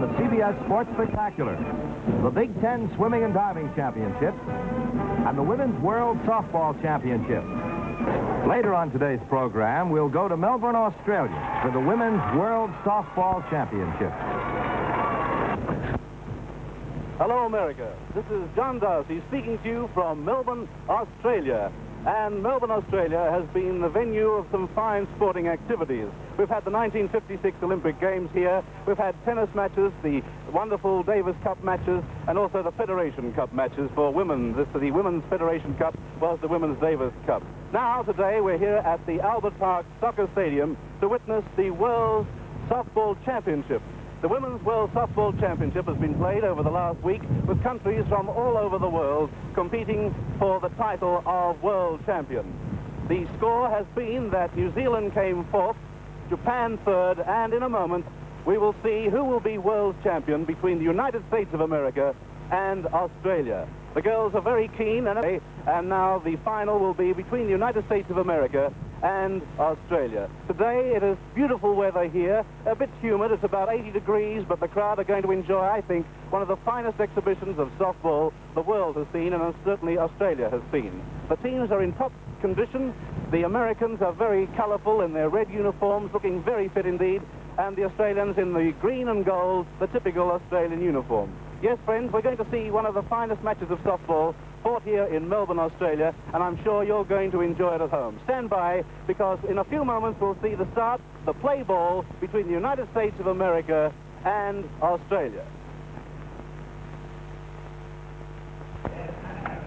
the CBS Sports Spectacular, the Big Ten Swimming and Diving Championships, and the Women's World Softball Championship. Later on today's program, we'll go to Melbourne, Australia for the Women's World Softball Championship. Hello, America. This is John Darcy speaking to you from Melbourne, Australia. And Melbourne, Australia has been the venue of some fine sporting activities. We've had the 1956 Olympic Games here. We've had tennis matches, the wonderful Davis Cup matches, and also the Federation Cup matches for women. This is the Women's Federation Cup was the Women's Davis Cup. Now, today, we're here at the Albert Park Soccer Stadium to witness the World Softball Championship. The Women's World Softball Championship has been played over the last week with countries from all over the world competing for the title of World Champion. The score has been that New Zealand came fourth, Japan third, and in a moment we will see who will be world champion between the United States of America and Australia. The girls are very keen, and, and now the final will be between the United States of America and Australia. Today it is beautiful weather here, a bit humid, it's about 80 degrees, but the crowd are going to enjoy, I think, one of the finest exhibitions of softball the world has seen and certainly Australia has seen. The teams are in top condition, the Americans are very colourful in their red uniforms, looking very fit indeed, and the Australians in the green and gold, the typical Australian uniform. Yes, friends, we're going to see one of the finest matches of softball fought here in Melbourne, Australia, and I'm sure you're going to enjoy it at home. Stand by, because in a few moments we'll see the start, the play ball between the United States of America and Australia.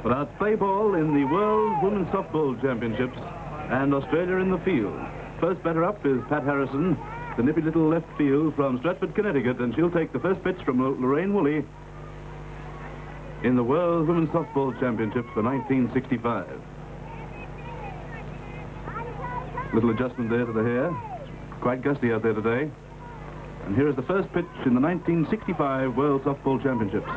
Well, that's play ball in the World Women's Softball Championships, and Australia in the field. First batter up is Pat Harrison, the nippy little left field from Stratford, Connecticut, and she'll take the first pitch from Lorraine Woolley in the World Women's Softball Championships for 1965. Little adjustment there to the hair. Quite gusty out there today. And here is the first pitch in the 1965 World Softball Championships.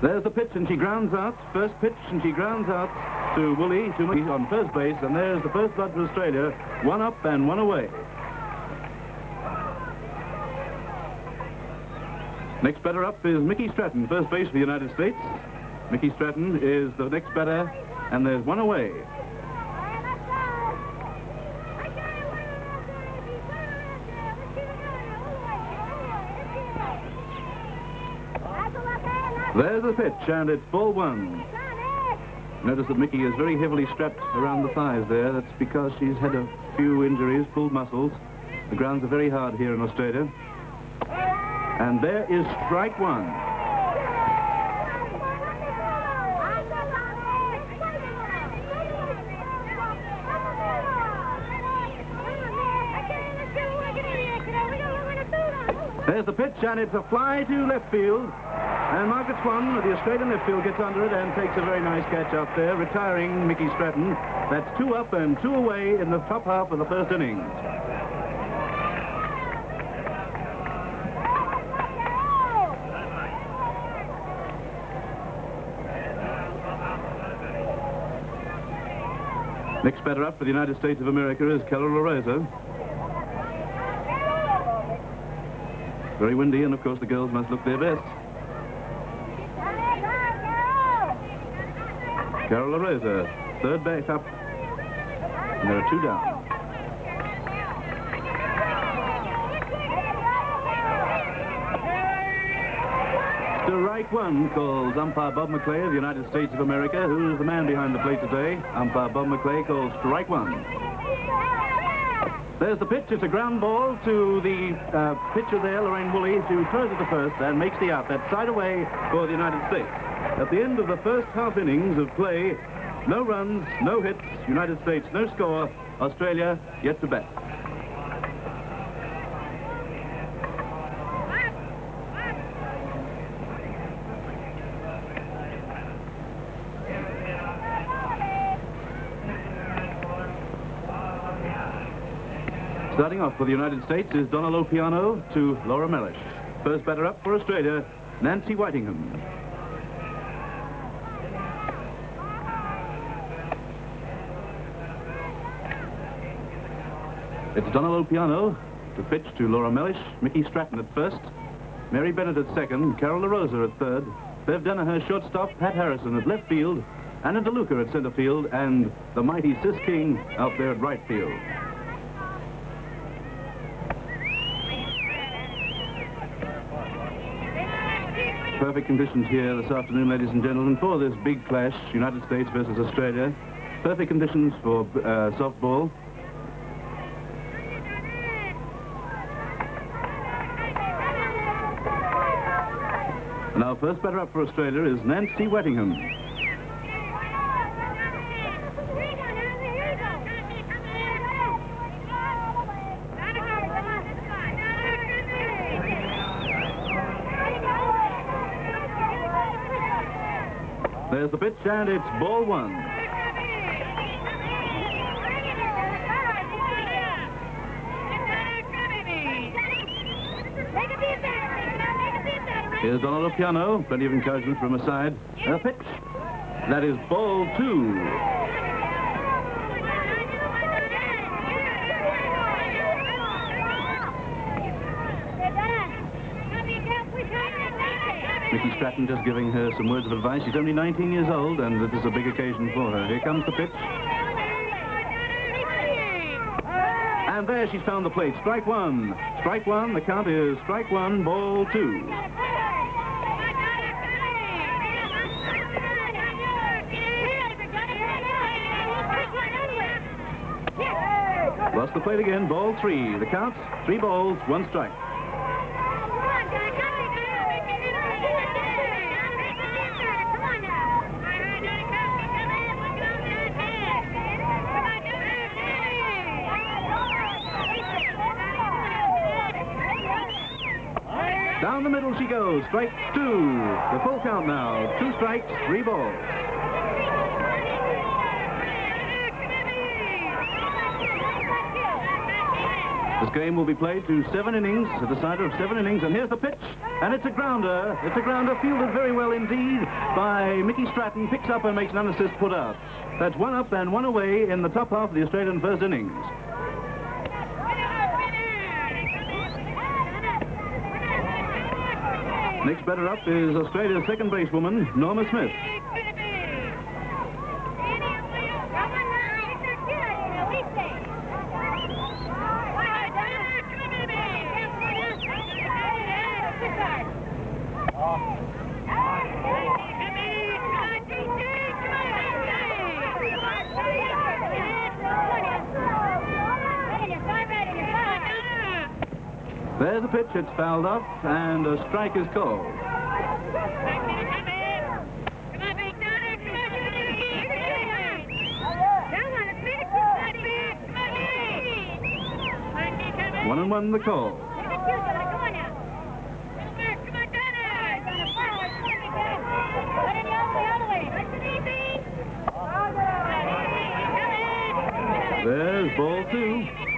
There's the pitch, and she grounds out. First pitch, and she grounds out to Woolley, to on first base, and there's the first blood for Australia. One up and one away. Next batter up is Mickey Stratton, first base for the United States. Mickey Stratton is the next batter, and there's one away. There's the pitch, and it's ball one. Notice that Mickey is very heavily strapped around the thighs there. That's because she's had a few injuries, pulled muscles. The grounds are very hard here in Australia. And there is strike one. There's the pitch, and it's a fly to left field. And Margaret Swan the Australian left field gets under it and takes a very nice catch up there, retiring Mickey Stratton. That's two up and two away in the top half of the first innings. Next batter up for the United States of America is Carol LaRosa. Very windy, and of course the girls must look their best. Carol LaRosa, third base up. And there are two down. Strike one calls umpire Bob McClay of the United States of America, who is the man behind the plate today. Umpire Bob McClay calls strike one. There's the pitch. It's a ground ball to the uh, pitcher there, Lorraine Woolley, who throws it to first and makes the out. That's side away for the United States. At the end of the first half innings of play, no runs, no hits, United States, no score, Australia yet to bat. Starting off for the United States is Donna Lopiano to Laura Mellish. First batter up for Australia, Nancy Whitingham. It's Donna Lopiano, to pitch to Laura Mellish, Mickey Stratton at first, Mary Bennett at second, Carol LaRosa at third, Bev Danaher shortstop, Pat Harrison at left field, Anna DeLuca at center field, and the mighty Sis King out there at right field. Perfect conditions here this afternoon, ladies and gentlemen, for this big clash, United States versus Australia. Perfect conditions for uh, softball. Now, first batter up for Australia is Nancy Wettingham. And it's ball one. Here's Donna Lopiano. Plenty of encouragement from a side. A pitch. That is ball two. Mickey Stratton just giving her some words of advice. She's only 19 years old, and this is a big occasion for her. Here comes the pitch. And there she's found the plate. Strike one. Strike one. The count is strike one, ball two. Lost the plate again. Ball three. The count, three balls, one strike. Down the middle she goes. Strike two. The full count now. Two strikes, three balls. This game will be played to seven innings, a decider of seven innings, and here's the pitch, and it's a grounder. It's a grounder fielded very well indeed by Mickey Stratton, picks up and makes an unassist put out. That's one up and one away in the top half of the Australian first innings. Next batter up is Australia's second basewoman, Norma Smith. There's the pitch, it's fouled off, and a strike is called. One and one the call. There's ball two.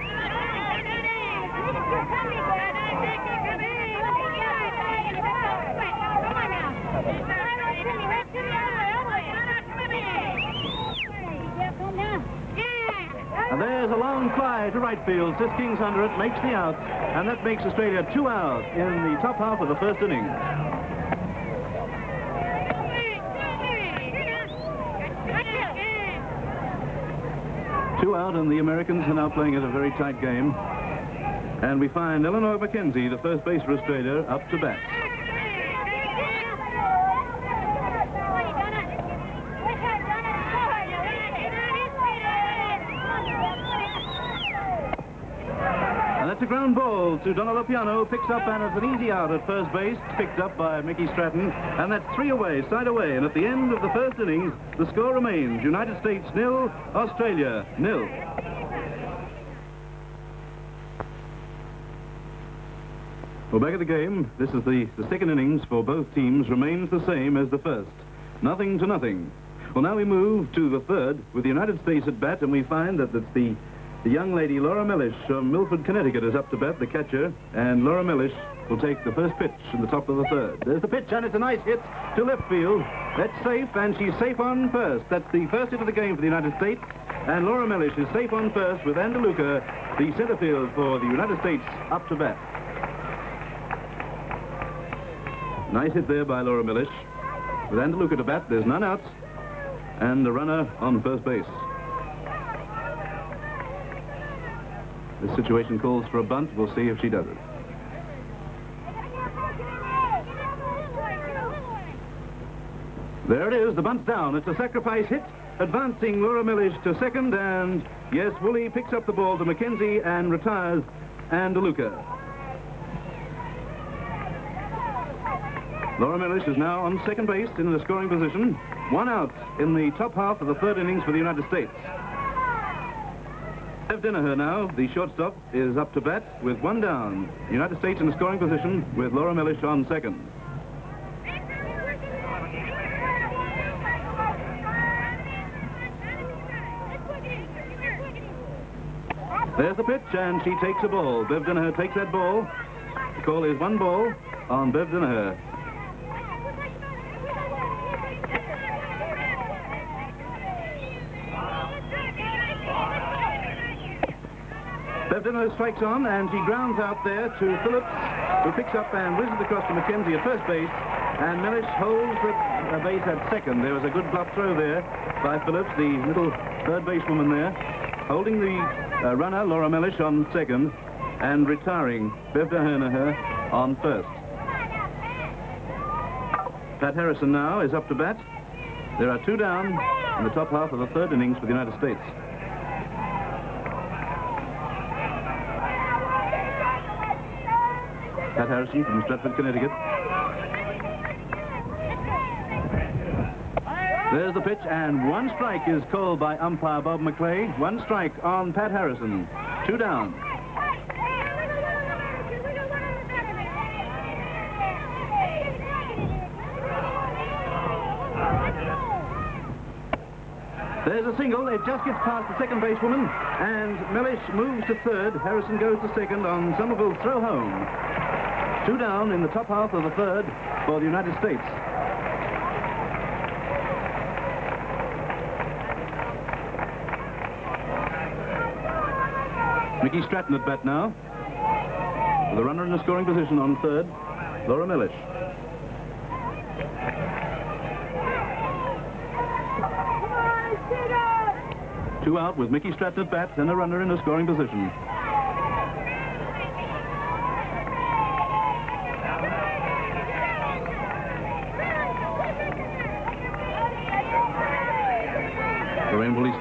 And there's a long fly to right field. Sis King's under it, makes the out, and that makes Australia two out in the top half of the first inning. Two out, and the Americans are now playing at a very tight game. And we find Eleanor McKenzie, the first base for Australia, up to bat. And that's a ground ball to Donna Lopiano, picks up and it's an easy out at first base, picked up by Mickey Stratton, and that's three away, side away, and at the end of the first innings, the score remains United States nil, Australia nil. Well, back at the game, this is the, the second innings for both teams remains the same as the first. Nothing to nothing. Well, now we move to the third with the United States at bat, and we find that it's the, the young lady Laura Mellish from Milford, Connecticut is up to bat, the catcher, and Laura Mellish will take the first pitch in the top of the third. There's the pitch, and it's a nice hit to left field. That's safe, and she's safe on first. That's the first hit of the game for the United States. And Laura Mellish is safe on first with Anna DeLuca, the center field for the United States, up to bat. Nice hit there by Laura Mellish. With Anna DeLuca to bat, there's none outs. And the runner on first base. This situation calls for a bunt. We'll see if she does it. There it is, the bunt's down. It's a sacrifice hit, advancing Laura Mellish to second, and yes, Woolley picks up the ball to McKenzie and retires Anna DeLuca. Laura Mellish is now on second base in the scoring position. One out in the top half of the third innings for the United States. Bev Dinaher now, the shortstop, is up to bat with one down. United States in the scoring position with Laura Mellish on second. There's the pitch, and she takes a ball. Bev Dinaher takes that ball. The call is one ball on Bev Dinaher. Bev Dinaher strikes on, and he grounds out there to Phillips, who picks up and whizzes across to McKenzie at first base. And Mellish holds the uh, base at second. There was a good bluff throw there by Phillips, the little third basewoman there, holding the uh, runner, Laura Mellish, on second, and retiring Bev Dinaher on first. Pat Harrison now is up to bat. There are two down in the top half of the third innings for the United States. Pat Harrison from Stratford, Connecticut. There's the pitch, and one strike is called by umpire Bob McClay. One strike on Pat Harrison. Two down. There's a single. It just gets past the second basewoman, and Mellish moves to third. Harrison goes to second on Somerville's throw home. Two down in the top half of the third for the United States. Mickey Stratton at bat now. With a runner in the scoring position on third, Laura Mellish. Two out with Mickey Stratton at bat and a runner in a scoring position.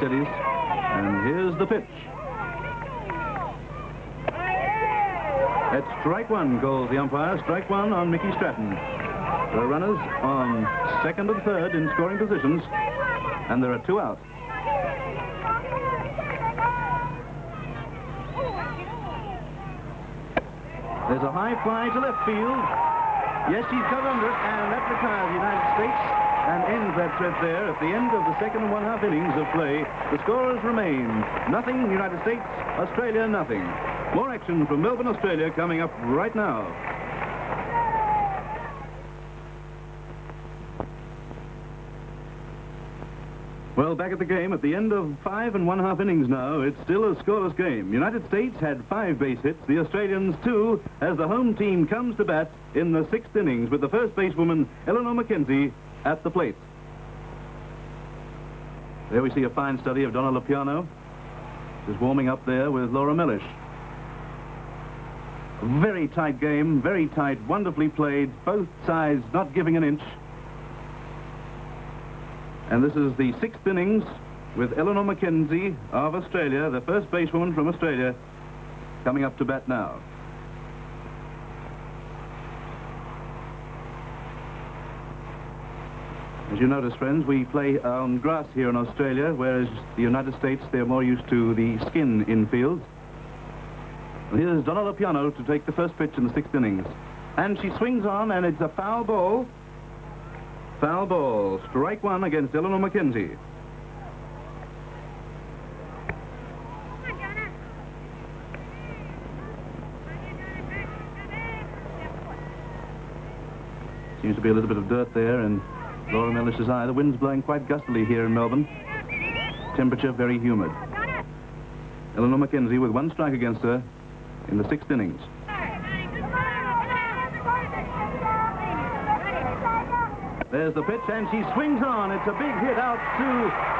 Steadies. And here's the pitch. It's strike one, calls the umpire. Strike one on Mickey Stratton. The runners on second and third in scoring positions. And there are two out. There's a high fly to left field. Yes, she's got under it, and that retires the United States and ends that threat there at the end of the second and one-half innings of play. The scores remain nothing, United States, Australia, nothing. More action from Melbourne, Australia, coming up right now. Well, back at the game, at the end of five and one-half innings now, it's still a scoreless game. United States had five base hits, the Australians two, as the home team comes to bat in the sixth innings with the first basewoman, Eleanor McKenzie, at the plate. There we see a fine study of Donna Lopiano. She's warming up there with Laura Mellish. Very tight game, very tight, wonderfully played, both sides not giving an inch. And this is the sixth innings with Eleanor McKenzie of Australia, the first basewoman from Australia, coming up to bat now. As you notice, friends, we play on grass here in Australia, whereas the United States, they're more used to the skin infield. And here's Donna Lopiano to take the first pitch in the sixth innings. And she swings on, and it's a foul ball. Foul ball. Strike one against Eleanor McKenzie. Seems to be a little bit of dirt there in Laura Mellish's eye. The wind's blowing quite gustily here in Melbourne. temperature very humid. Eleanor Mackenzie with one strike against her in the sixth innings. There's the pitch, and she swings on. It's a big hit out to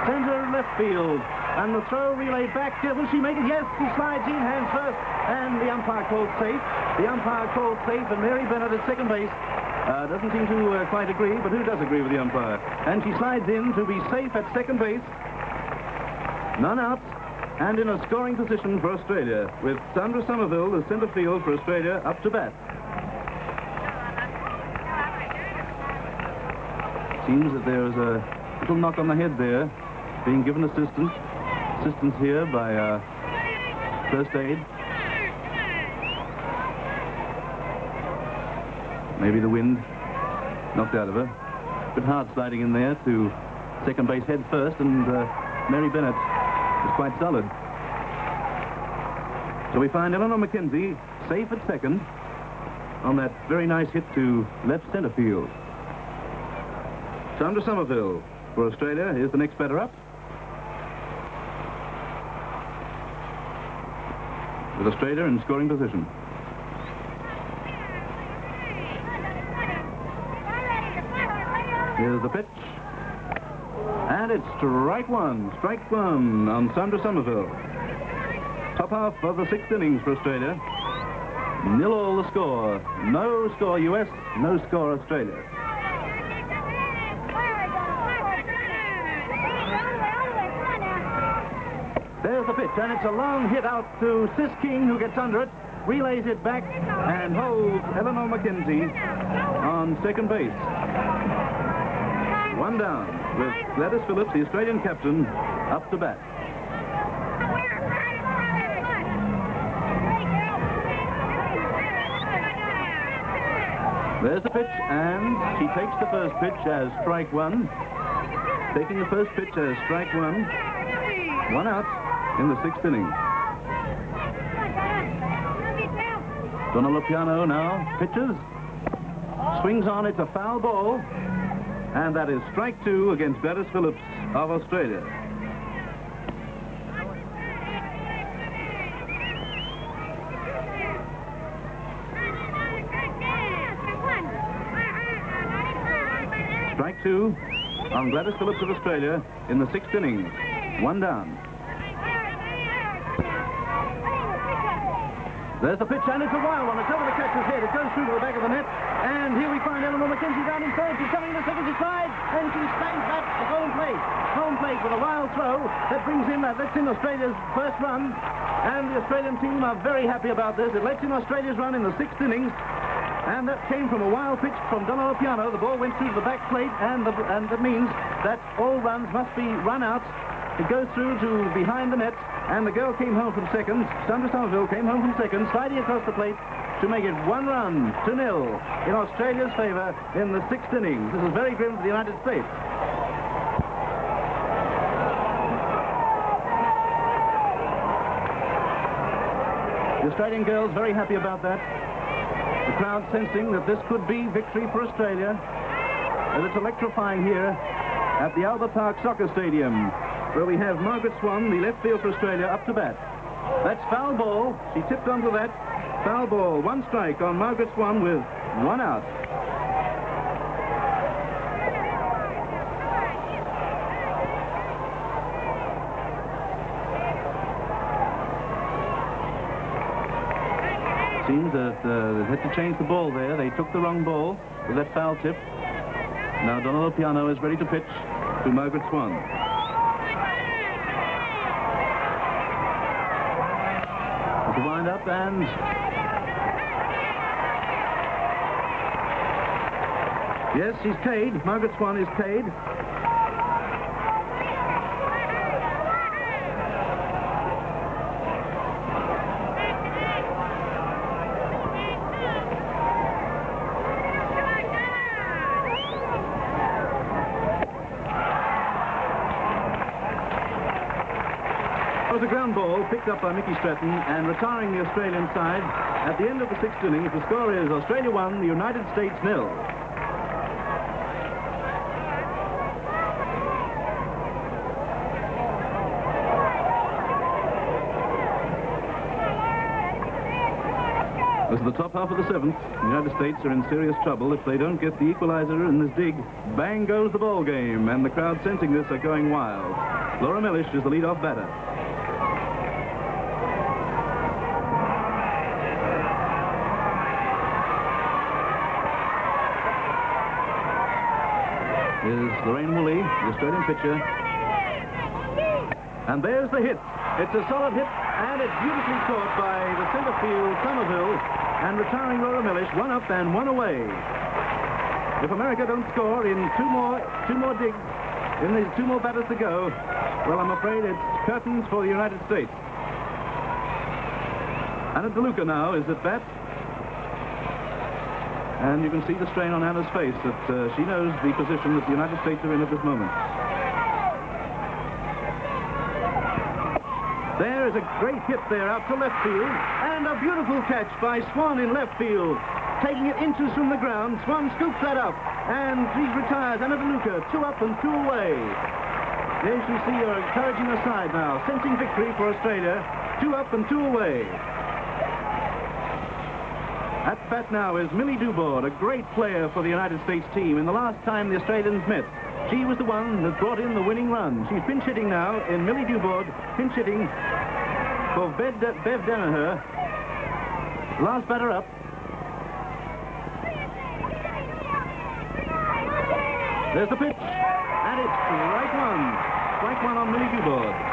center left field. And the throw relayed back. Will she make it? Yes, she slides in, hands first. And the umpire called safe. The umpire called safe, and Mary Bennett at second base. Uh, doesn't seem to uh, quite agree, but who does agree with the umpire? And she slides in to be safe at second base. None out. And in a scoring position for Australia, with Sandra Somerville, the centre field for Australia, up to bat. Seems that there is a little knock on the head there, being given assistance. Assistance here by uh, first aid. Maybe the wind knocked out of her. Bit hard sliding in there to second base head first, and uh, Mary Bennett is quite solid. So we find Eleanor McKenzie safe at second on that very nice hit to left center field. Time to Somerville for Australia. Here's the next batter up. With Australia in scoring position. Here's the pitch. And it's strike one. Strike one on Sandra Somerville. Top half of the sixth innings for Australia. Nil all the score. No score US, no score Australia. There's the pitch, and it's a long hit out to Sis King, who gets under it, relays it back, and holds Eleanor McKenzie on second base. One down, with Gladys Phillips, the Australian captain, up to bat. There's the pitch, and she takes the first pitch as strike one. Taking the first pitch as strike one. One out in the sixth inning. Donna Lopiano now pitches. Swings on, it's a foul ball. And that is strike two against Gladys Phillips of Australia. Strike two on Gladys Phillips of Australia in the sixth inning. One down. There's the pitch, and it's a wild one. It's over the catcher's head. It goes through to the back of the net. And here we find Eleanor Mackenzie down in third. She's coming in the second side, and she stands back to home plate. Home plate with a wild throw that brings in, that lets in Australia's first run. And the Australian team are very happy about this. It lets in Australia's run in the sixth innings. And that came from a wild pitch from Donna Lopiano. The ball went through the back plate, and, the, and that means that all runs must be run out. It goes through to behind the net. And the girl came home from second. Sandra Somerville came home from second, sliding across the plate to make it one run to nil in Australia's favour in the sixth inning. This is very grim for the United States. The Australian girls very happy about that. The crowd sensing that this could be victory for Australia. And it's electrifying here at the Albert Park Soccer Stadium where we have Margaret Swan, the left field for Australia, up to bat. That's foul ball. She tipped onto that. Foul ball. One strike on Margaret Swan with one out. Seems that uh, they had to change the ball there. They took the wrong ball with that foul tip. Now Donna Lopiano is ready to pitch to Margaret Swan. Up and Yes, she's paid. Margaret Swan is paid. picked up by Mickey Stratton and retiring the Australian side. At the end of the sixth innings, the score is Australia 1, the United States nil. As the top half of the seventh, the United States are in serious trouble if they don't get the equalizer in this dig. Bang goes the ball game, and the crowd sensing this are going wild. Laura Mellish is the lead-off batter. Lorraine Woolley, the Australian pitcher. And there's the hit. It's a solid hit, and it's beautifully caught by the center field, Somerville, and retiring Laura Mellish, one up and one away. If America don't score in two more, two more digs, in these two more batters to go, well, I'm afraid it's curtains for the United States. Anna DeLuca now is at bat. And you can see the strain on Anna's face that uh, she knows the position that the United States are in at this moment. There is a great hit there out to left field, and a beautiful catch by Swan in left field. Taking it inches from the ground, Swan scoops that up, and he retires. Anna DeLuca, two up and two away. There The HCC are encouraging the side now, sensing victory for Australia. Two up and two away. Now is Millie Dubord, a great player for the United States team. In the last time the Australians met, she was the one that brought in the winning run. She's pinch hitting now in Millie Dubord, pinch hitting for Bev, Bev Danaher. Last batter up. There's the pitch, and it's strike one. Strike one on Millie Dubord.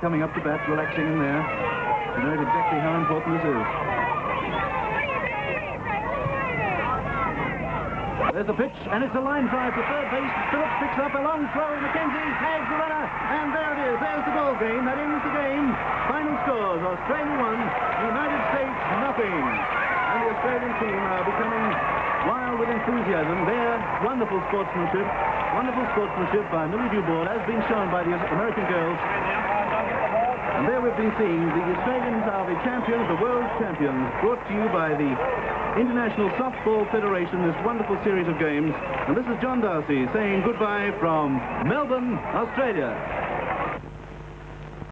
Coming up to bat, relaxing in there. He knows exactly how important this is. There's the pitch, and it's a line drive to third base. Phillips picks up a long throw. McKenzie tags the runner, and there it is. There's the ball game. That ends the game. Final scores: Australia one, United States nothing. And the Australian team are becoming wild with enthusiasm. Their wonderful sportsmanship, wonderful sportsmanship by Millie Dubord has been shown by the American girls and there we've been seeing the Australians are the champions, the world champions, brought to you by the International Softball Federation, this wonderful series of games. And this is John Darcy saying goodbye from Melbourne, Australia.